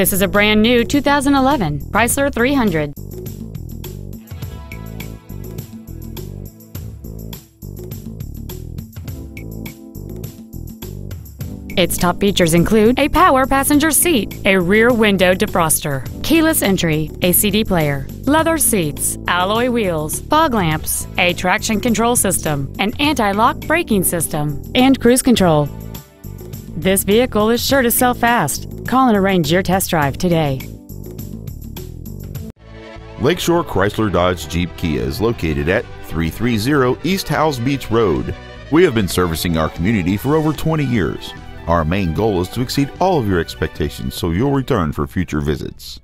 This is a brand new 2011 Chrysler 300. Its top features include a power passenger seat, a rear window defroster, keyless entry, a CD player, leather seats, alloy wheels, fog lamps, a traction control system, an anti-lock braking system, and cruise control. This vehicle is sure to sell fast. Call and arrange your test drive today. Lakeshore Chrysler Dodge Jeep Kia is located at 330 East Howze Beach Road. We have been servicing our community for over 20 years. Our main goal is to exceed all of your expectations so you'll return for future visits.